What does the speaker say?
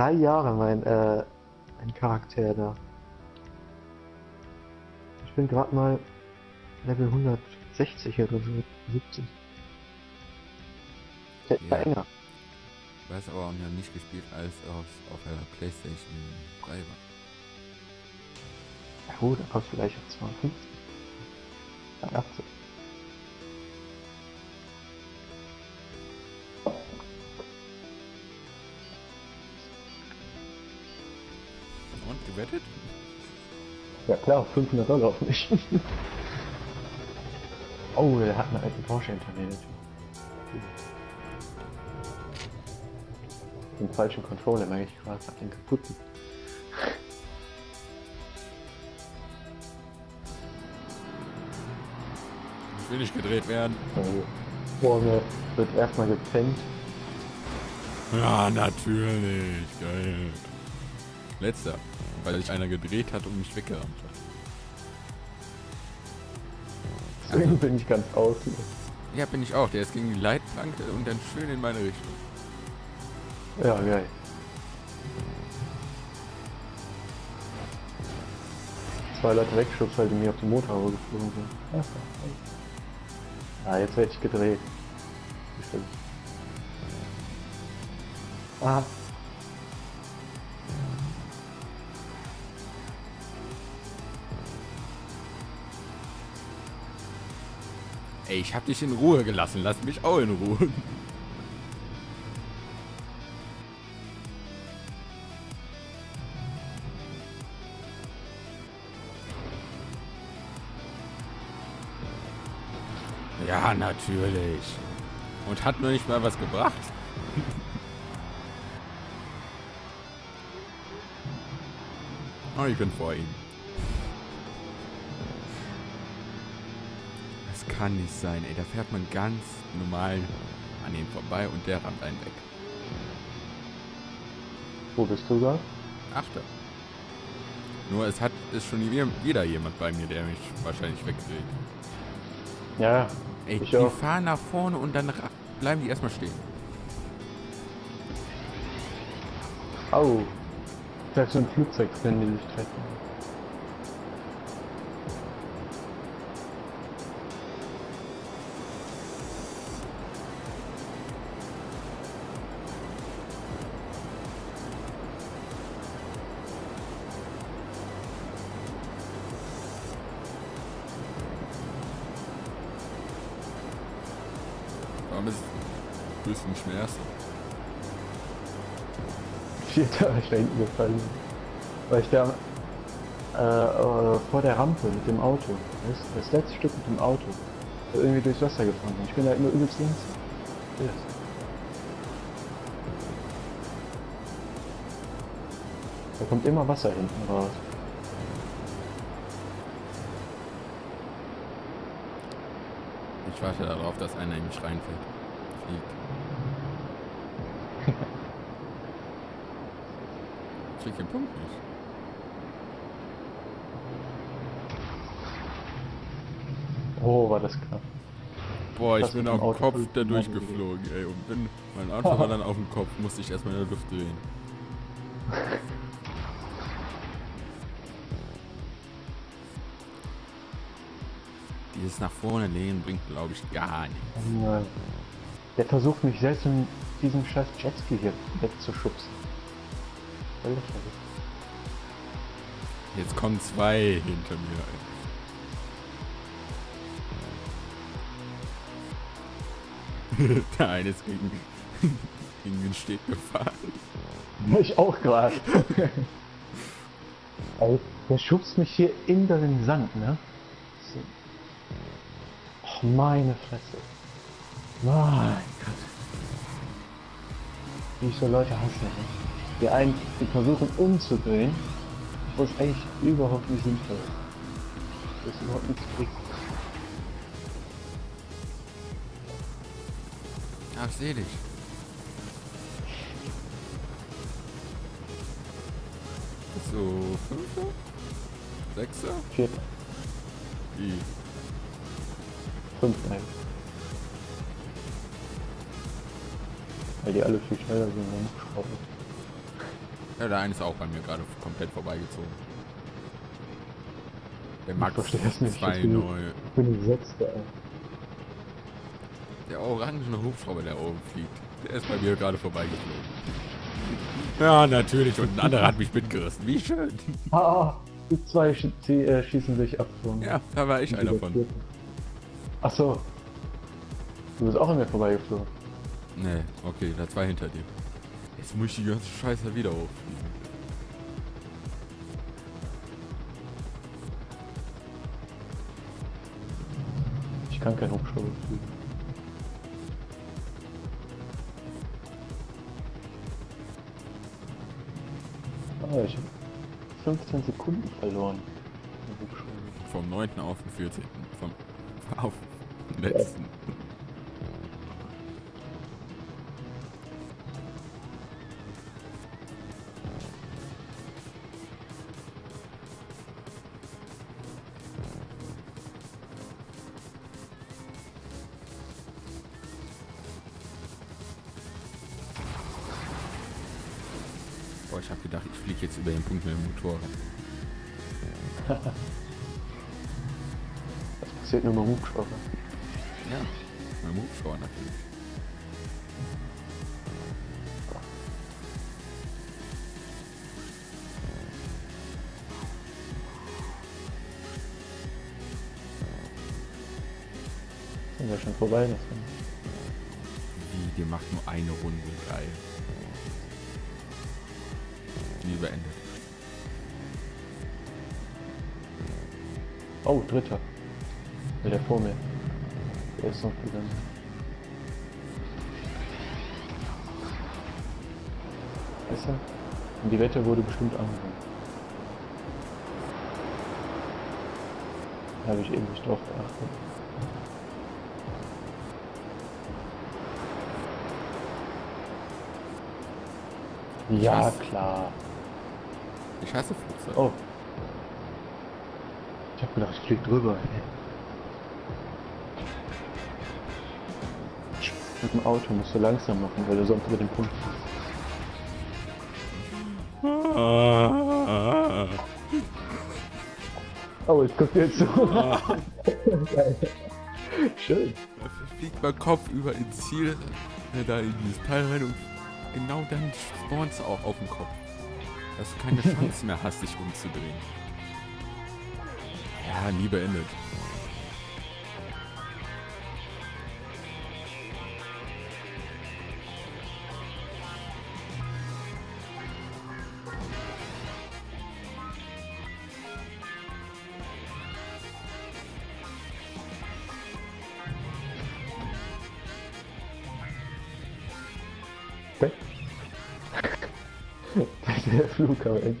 drei Jahre mein, äh, mein Charakter da. Ich bin gerade mal Level 160 oder so, 70. Wird Ja. enger. Ich weiß aber auch noch nicht gespielt, als auf, auf der Playstation 3 war. Ja gut, du gleich auf 250. 80. Ja klar, 500 Dollar auf mich. oh, der hat einen alten Porsche hinter mir. der Typ. Den falschen Controller merke ich gerade, hab den kaputten. Ich will nicht gedreht werden. Also, vorne wird erstmal gepennt. Ja, natürlich. Geil. Letzter. Weil sich einer gedreht hat und mich weggerammt hat. Deswegen bin ich ganz aus. Ja, bin ich auch. Der ist gegen die Leitplanke und dann schön in meine Richtung. Ja, geil. Zwei Leute wegschubst, weil die mir auf die Motorhaube geflogen sind. Ah, jetzt werde ich gedreht. Bestimmt. Ah. Ey, ich hab dich in Ruhe gelassen. Lass mich auch in Ruhe. Ja, natürlich. Und hat mir nicht mal was gebracht. oh, ich bin vor ihm. Kann nicht sein, ey. Da fährt man ganz normal an ihm vorbei und der rammt einen weg. Wo bist du da? Achter. Nur es hat ist schon jeder jemand bei mir, der mich wahrscheinlich wegdreht. Ja, Ey, Ich die auch. fahren nach vorne und dann bleiben die erstmal stehen. au. Da ist so ein Flugzeug drin, die sich treffen. Mehr erster? Vierter, ich da hinten gefallen. Weil ich da äh, äh, vor der Rampe mit dem Auto, das, das letzte Stück mit dem Auto, irgendwie durchs Wasser gefahren bin. Ich bin da immer übelst links. Yes. Da kommt immer Wasser hinten raus. Ich warte darauf, dass einer in mich reinfällt. Fliegt. Krieg den Punkt nicht. Oh, war das knapp. Boah, ich Das bin auf dem Kopf da durchgeflogen, ey. Und bin, mein Auto war dann auf dem Kopf, musste ich erstmal in der Luft drehen. Dieses nach vorne lehnen bringt, glaube ich, gar nichts. Der versucht mich selbst in diesem scheiß Jetski hier wegzuschubsen. Jetzt kommen zwei hinter mir. Der eine ist gegen, gegen den Steg gefahren. Ich auch gerade. Der schubst mich hier in den Sand, ne? Och, meine Fresse. Mein Gott. Wie ich so Leute hasse. ne? Die einen, versuchen umzudrehen, wo es eigentlich überhaupt nicht sinnvoll ist. Das ist überhaupt nichts bringt. Ach, ich seh dich. Du Fünfter? Sechster? Vierter, Wie? fünfter. Weil die alle viel schneller sind, dann Hubschrauber. Ja, der eine ist auch bei mir gerade komplett vorbeigezogen. Der Ich Max verstehe das nicht. Ich 2 bin- neu. Ich bin. Der orangene Hubschrauber, der oben fliegt. Der ist bei mir gerade vorbeigeflogen. Ja, natürlich. Und ein anderer hat mich mitgerissen. Wie schön. Ah, die zwei sch sie, äh, schießen sich ab. Ja, da war ich einer von. Ach so. Du bist auch an mir vorbeigeflogen. Nee, okay, da zwei hinter dir. Jetzt muss ich die ganze Scheiße wieder hochfliegen. Ich kann keinen Hubschrauber fliegen. Ah, ich habe 15 Sekunden verloren. Vom 9. auf den 14. Vom auf den letzten. Boah, ich hab gedacht, ich fliege jetzt über den Punkt mit dem Motorrad. Das passiert nur beim Hubschrauber. Ja, mein Hubschrauber natürlich. Sind wir schon vorbei? Das. Wie, die macht nur eine Runde, geil. Nie beendet. Oh, dritter. Der vor mir. Der ist noch gegangen. Du? Und die Wette wurde bestimmt angenommen. Habe ich eben nicht drauf geachtet. Ja, klar. Ich hasse Flugzeuge. Oh. Ich hab gedacht, ich flieg drüber. Mit dem Auto musst du langsam machen, weil du sonst über den Punkt fliegst. Ah. Oh, jetzt guckt ihr zu. Geil. Schön. Da fliegt mein Kopf über ins Ziel, da in dieses Teil rein und genau dann spawnt es auch auf dem Kopf. Dass du keine Chance mehr hast, dich umzudrehen. Ja, nie beendet. Der Flug aber echt.